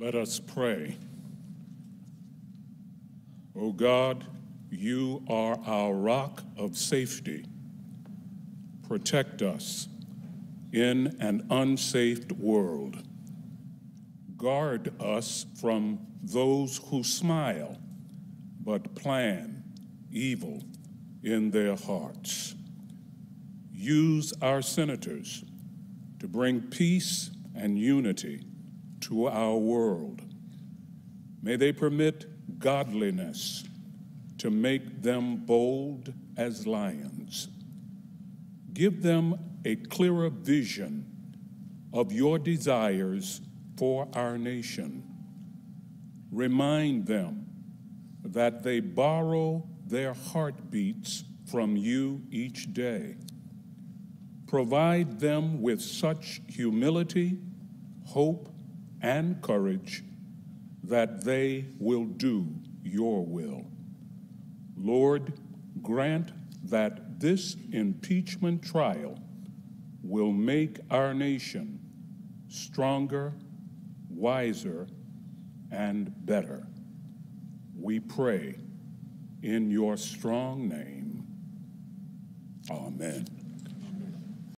Let us pray. O God, you are our rock of safety. Protect us in an unsafe world. Guard us from those who smile but plan evil in their hearts. Use our senators to bring peace and unity to our world. May they permit godliness to make them bold as lions. Give them a clearer vision of your desires for our nation. Remind them that they borrow their heartbeats from you each day. Provide them with such humility, hope, and courage that they will do your will. Lord, grant that this impeachment trial will make our nation stronger, wiser, and better. We pray in your strong name. Amen.